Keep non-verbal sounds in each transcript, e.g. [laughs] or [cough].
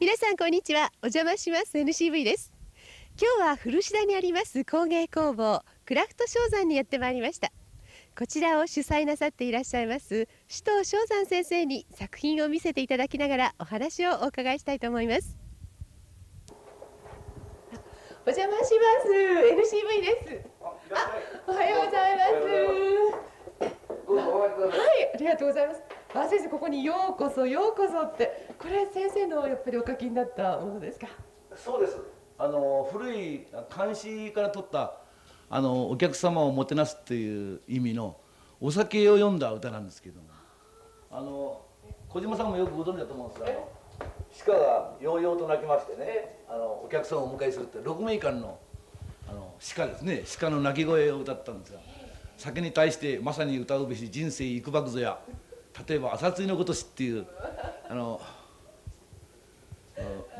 皆さんこんにちは。お邪魔します。NCV です。今日は古志田にあります。工芸工房。クラフト商山にやってまいりました。こちらを主催なさっていらっしゃいます。首藤正山先生に作品を見せていただきながらお話をお伺いしたいと思います。お邪魔します。NCV です。あおはようございます。はいありがとうございますあ先生ここにようこそようこそってこれ先生のやっぱりお書きになったものですか？そうです。あの古い漢詩から取ったあのお客様をもてなすっていう意味のお酒を読んだ歌なんですけどもあの小島さんもよくご存知だと思うんですが鹿がようようと鳴きましてねあのお客様をお迎えするって六名間のあの鹿ですね。鹿の鳴き声を歌ったんですが酒に対してまさに歌うべし人生いくばくぞや例えば朝露のごとしっていうあの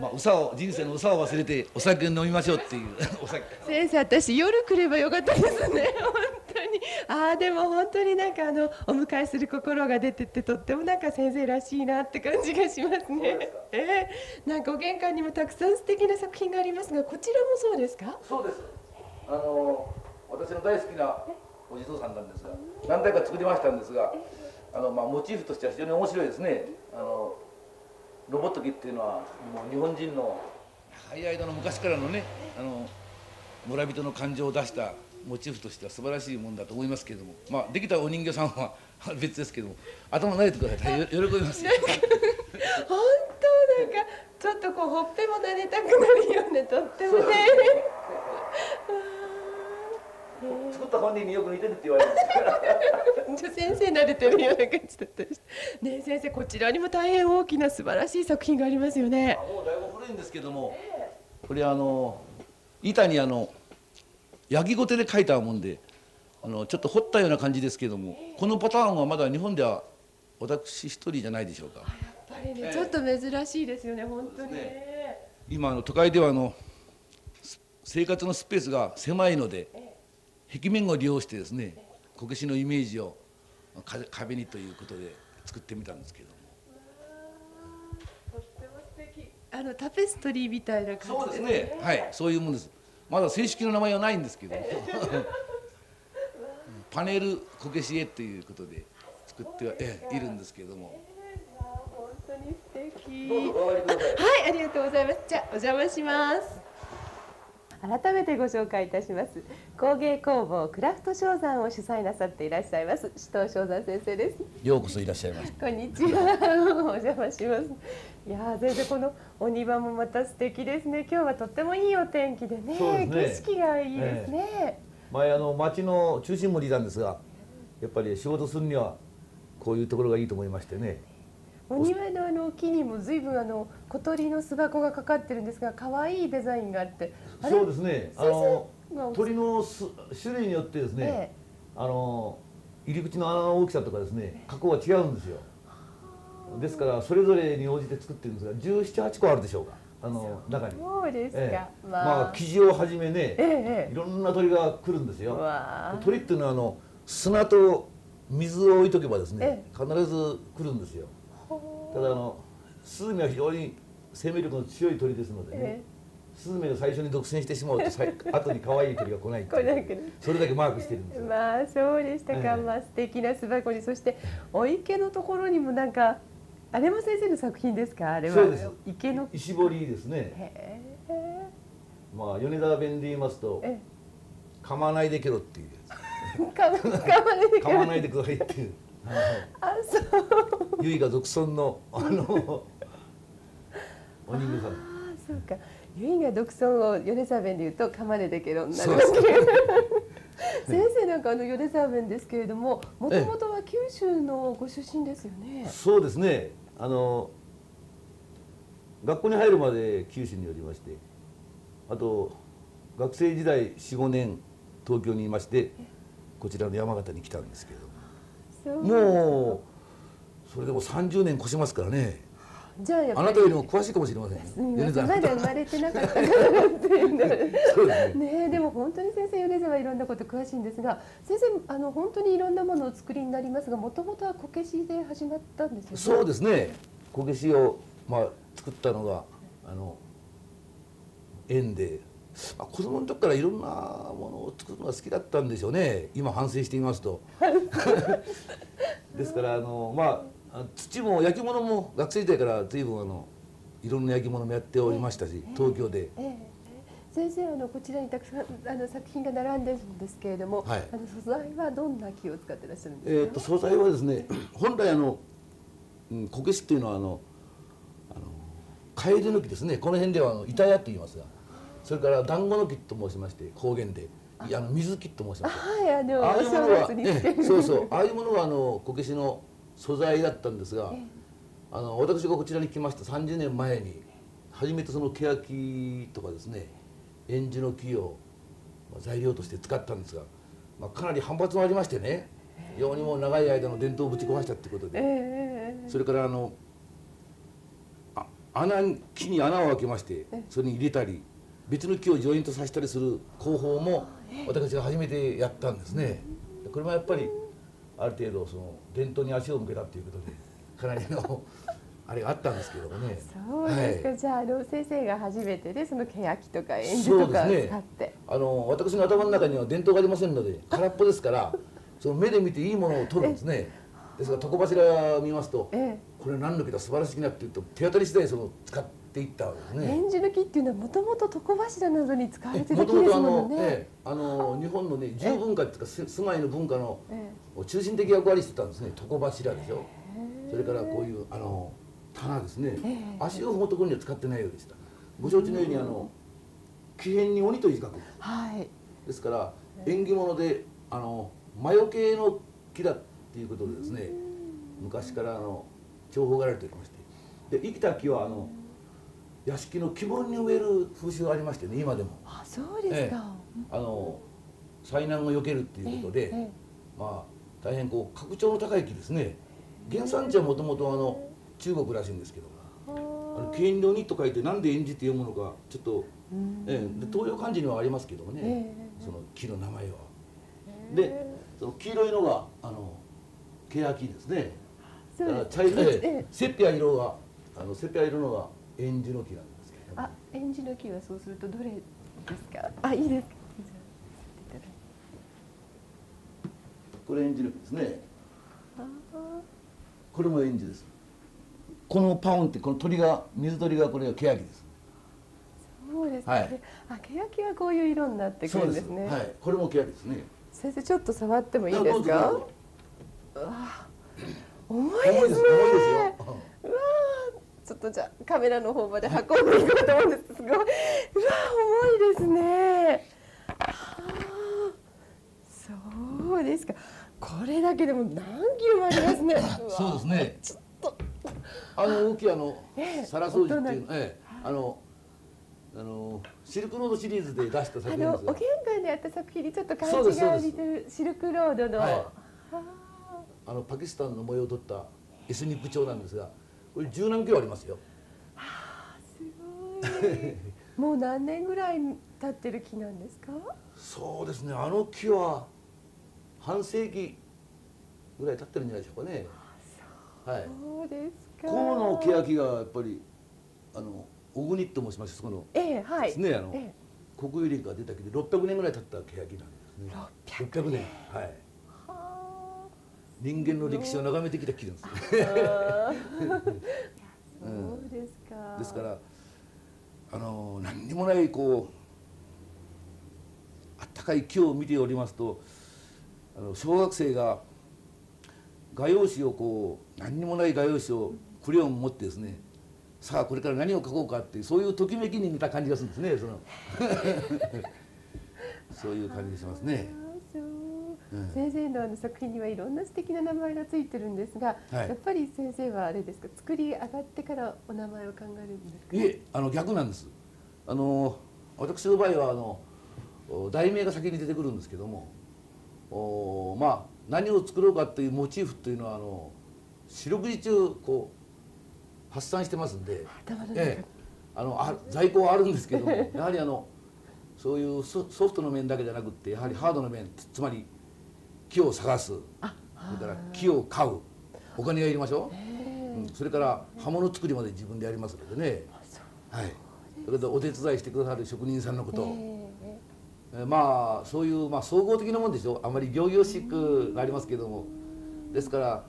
まあ、うさを人生のうさを忘れてお酒飲みましょうっていう。お酒。先生私夜来ればよかったですね。[laughs] 本当に。ああでも本当になんかあのお迎えする心が出てってとってもなんか先生らしいなって感じがしますね。えー、なんかお玄関にもたくさん素敵な作品がありますがこちらもそうですか？そうです。あの私の大好きなお地蔵さんなんですが何回か作りましたんですがあの、まあ、モチーフとしては非常に面白いですね。あのロボット機っていうのはもう日本人の長い間の昔からのねあの村人の感情を出したモチーフとしては素晴らしいもんだと思いますけれども、まあ、できたお人形さんは [laughs] 別ですけども頭撫でてください。喜びますよ。[laughs] 本当なんかちょっとこうほっぺも撫でたくなるよねとってもね。[laughs] 作った本人によく似てるって言われます先生慣れてるような感じだったしね先生こちらにも大変大きな素晴らしい作品がありますよね。もうだいぶ古いんですけどもこれあの板にあの焼きごてで描いたもんであのちょっと彫ったような感じですけどもこのパターンはまだ日本では私一人じゃないでしょうか。やっぱりねちょっと珍しいですよね本当にね、ね、今あの都会ではあの生活のスペースが狭いので壁面を利用してですねこけしのイメージを壁にということで作ってみたんですけども。とっても素敵。あのタペストリーみたいな感じそうですね。はいそういうものです。まだ正式の名前はないんですけど [laughs] パネルこけし絵ということで作ってはいるんですけれども、本当に素敵。はいありがとうございます。じゃあお邪魔します改めてご紹介いたします。工芸工房クラフト商山を主催なさっていらっしゃいます首藤商山先生です。ようこそいらっしゃいましこんにちは。お邪魔します。いや先生このお庭もまた素敵ですね。今日はとってもいいお天気でね、ね、景色がいいですね、えー、前あの町の中心部にいたんですがやっぱり仕事するにはこういうところがいいと思いましてねお庭のあの木にも随分あの小鳥の巣箱がかかってるんですが可愛いデザインがあってそうですね。あの鳥の種類によってですね、ええ、あの入り口の穴の大きさとかですね加工は違うんですよ。ですからそれぞれに応じて作ってるんですが1718個あるでしょうかあの中に。そうですか、ええ、まあ。生地をはじめね、ええ、いろんな鳥が来るんですよ。鳥っていうのはあの砂と水を置いとけばですね、必ず来るんですよただあのスズメは非常に生命力の強い鳥ですのでね、えー、スズメが最初に独占してしまうと [laughs] 後に可愛い鳥が来ないそれだけマークしてるんですまあそうでしたか、えー、まあ素敵な巣箱にそしてお池のところにもなんかあれも先生の作品ですか？あれはそうです。池の。石彫りですね。まあ米沢弁で言いますと「[laughs] 噛まないでけろ」っていう噛まないでくださいっていうあそう。ゆいが独尊のあのお人形さん。あそうか。ゆいが独尊を米沢弁で言うと「かまねでけろ」になりますけど先生なんかあの米沢弁ですけれどももともとは九州のご出身ですよね。そうですね。あの学校に入るまで九州におりましてあと学生時代45年東京にいましてこちらの山形に来たんですけどもうそれでも30年越しますからねじゃああなたよりも詳しいかもしれません。まだ生まれてなかったからって [laughs] いうね。ねでも本当に先生米沢いろんなこと詳しいんですが、先生あの本当にいろんなものを作りになりますが、もともとはこけしで始まったんですよね。そうですね。こけしをまあ作ったのがあの縁で、まあ、子供の時からいろんなものを作るのが好きだったんでしょうね今反省してみますと。[laughs] ですからあのまあ土も焼き物も学生時代から随分あのいろんな焼き物もやっておりましたし、東京で。ええ先生あのこちらにたくさんあの作品が並んでるんですけれども、はいあの素材はどんな木を使ってらっしゃるんえー、ですか？と素材はですね [laughs] 本来あの、うん、こけしっていうのはあのあのカエデの木ですねこの辺ではあの板屋と言いますがそれから団子の木と申しまして方言で。いやあの水木と申しますはいあのああいうものは、月につける、ええそうそう。ああいうものがあのこけしの素材だったんですが、あの私がこちらに来ました。30年前に初めてその欅とかですね縁樹の木をまあ材料として使ったんですが、まあ、かなり反発もありましてね非常にもう長い間の伝統をぶち壊したってことえで。えそれからあのあ穴に木に穴を開けましてそれに入れたり別の木をジョイントさせたりする工法も私が初めてやったんですね。これもやっぱりある程度その伝統に足を向けたっていうことでかなりのあれがあったんですけどもね。そうですか、はい。じゃああの先生が初めてでその欅とか縁樹とかを使って、あの私の頭の中には伝統がありませんので空っぽですから [laughs] その目で見ていいものを取るんですね。ですから床柱見ますとえこれ何の木だ素晴らしいなって言うと手当たり次第その使っていったわけね。縁樹の木っていうのはもともと床柱などに使われてるも木ですともとあの、ものね。ええあの日本のね住文化っていうかす住まいの文化のえ中心的役割してたんですね。床柱でしょ。それからこういうあの棚ですね、ええ。足を踏むところには使ってないようでした。ご承知のようにあの木片に鬼という字書く。はい。ですから縁起物であの魔除けの木だっていうことでですね昔からあの重宝がられておりまして。で生きた木はあの屋敷の基本に植える風習がありましてね今でも。あ、そうですか。あの災難を避けるっていうことで、ええまあ大変こう格調の高い木ですね。原産地はもともとあの中国らしいんですけどあの軽量にと書いてなんで演じて読むのかちょっと、ええ。で東洋漢字にはありますけどもね、えその木の名前は。でその黄色いのがあの欅ですね。そだから茶色い [laughs] ええ。セピア色があのセピア色のが縁樹の木なんですけど。あ、縁樹の木はそうするとどれですか？あ、いいですこれ縁樹の木ですね。あこれも縁樹です。このパウンってこの鳥が水鳥がこれが欅です。そうですね。はい。あ、欅はこういう色になってくるんですすね。はい。これも欅ですね。先生ちょっと触ってもいいですか？重いですね。重いですよっとじゃあカメラの方まで運んでいこうと思うんです。すごい。うわ重いですね。はあそうですか。これだけでも何キロもありますね。[laughs] そうですねちょっとあの動きあのええ皿掃除っていうのええあのあのシルクロードシリーズで出した作あ品ですがのお玄関であった作品にちょっと感じが似てるシルクロードの。はいはあのパキスタンの模様を取ったエスニック調なんですがこれ十何キロありますよあすごい。もう何年ぐらい経ってる木なんですか？そうですねあの木は半世紀ぐらい経ってるんじゃないでしょうかねはいそうですか。河野欅がやっぱりあの小国と申しましてそこのええはい。ですねあのえ国有林が出た木で600年ぐらい経った欅なんですね600 600年はい人間の歴史を眺めてきた木なんです [laughs] そうですか。ですからあの何にもないこうあったかい木を見ておりますとあの小学生が画用紙をこう何にもない画用紙をクレヨン持ってですねさあこれから何を描こうかっていうそういうときめきに似た感じがするんですねその [laughs] そういう感じがしますね。先生のあの作品にはいろんな素敵な名前がついてるんですが、はい。やっぱり先生はあれですか？作り上がってからお名前を考えるんですか？いえあの逆なんです。あの私の場合はあのお題名が先に出てくるんですけどもおまあ何を作ろうかっていうモチーフというのはあの四六時中こう発散してますんで、ええ、あのあ在庫はあるんですけども [laughs] やはりあのそういうソソフトの面だけじゃなくってやはりハードの面つつまり木を探す。それから木を買う。お金がいりましょう、うんそれから刃物作りまで自分でやりますのでね、はい、それからお手伝いしてくださる職人さんのこと、えええーまあそういう、まあ、総合的なもんでしょ。あまり仰々しくなりますけども。ですから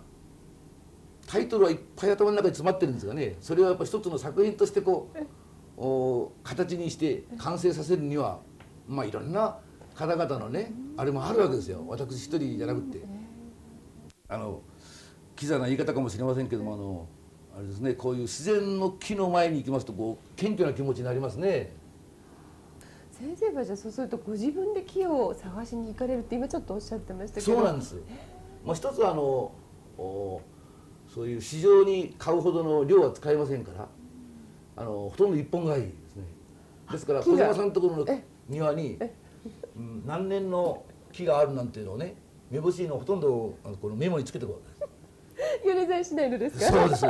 タイトルはいっぱい頭の中に詰まってるんですがね。それをやっぱ一つの作品としてこうお形にして完成させるにはまあいろんな方々のねあれもあるわけですよ私一人じゃなくってあのキザな言い方かもしれませんけどもあのあれですねこういう自然の木の前に行きますとこう謙虚な気持ちになりますね。先生はじゃあそうするとご自分で木を探しに行かれるって今ちょっとおっしゃってましたけどそうなんです。まあ一つはあのおそういう市場に買うほどの量は使いませんから、あのほとんど一本買いですね。ですから小島さんのところのえ庭に、うん、何年の木があるなんていうのをね、目星のほとんどあのこのメモにつけておくわけ米沢市内のですです。か？そうです。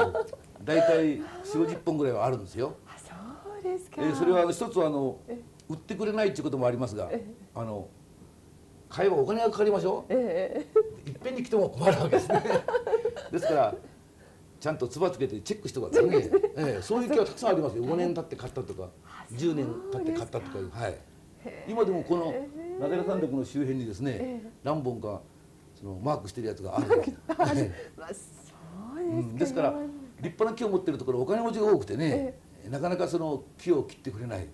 大体四五十本ぐらいはあるんですよ。あそうですか、えーそれは一つはあのえ売ってくれないっていうこともありますがえ、あの買えばお金がかかりましょう。ええいっぺんに来ても困るわけですね。[laughs] ですからちゃんとつばつけてチェックしておくわけですね、ええ、そういう気はたくさんありますよ。5年経って買ったとか10年経って買ったとかはい。今でもこのなだら山麓の周辺にですね何本かそのマークしてるやつがある [laughs] ですか、うん。ですから立派な木を持ってるところお金持ちが多くてねなかなかその木を切ってくれない。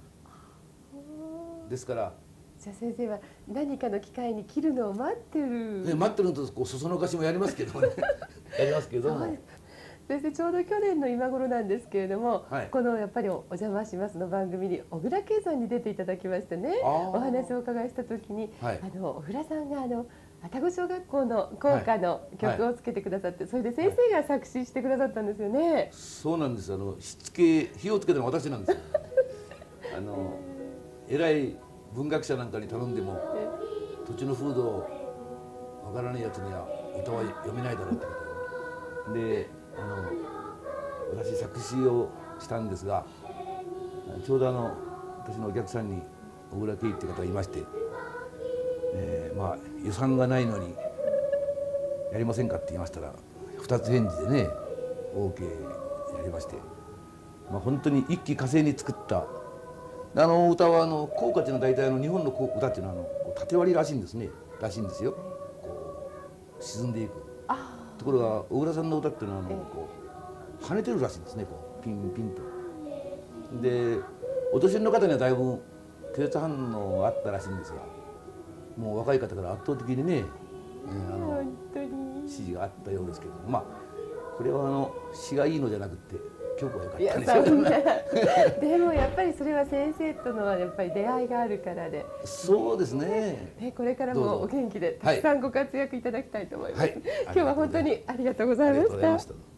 ですから。じゃあ先生は何かの機会に切るのを待ってる、ね、待ってるのとこうそそのかしもやりますけどね。[laughs] やりますけども先生ちょうど去年の今頃なんですけれども、はい。このやっぱりおお邪魔しますの番組に小倉圭さんに出ていただきましてねお話をお伺いした時に、はい。あの小倉さんがあの愛宕小学校の校歌の曲をつけてくださって、それで先生が作詞してくださったんですよね。そうなんですあのしつけ火をつけたのは私なんですよ。あの [laughs] 偉い文学者なんかに頼んでも土地の風土わからないやつには歌は読めないだろうってことで。であの私作詞をしたんですがちょうどあの私のお客さんに小倉圭って方がいまして、えーまあ予算がないのにやりませんかって言いましたら二つ返事でね OK やりまして、まあ、本当に一気火星に作ったあの歌はあの効果っていうのは大体の日本の歌っていうのはあの縦割りらしいんですね。らしいんですよ。こう沈んでいく。ところが小倉さんの歌っていうのはあのこう跳ねてるらしいんですねこうピンピンと。でお年寄りの方にはだいぶ拒絶反応があったらしいんですがもう若い方から圧倒的にね、えーあの支持があったようですけどもまあこれはあの詩がいいのじゃなくて曲が良かったんで [laughs] でもやっぱりそれは先生とのやっぱり出会いがあるからで、そうですね。ね、これからもお元気でたくさんご活躍いただきたいと思います。はい。今日は本当にありがとうございま。した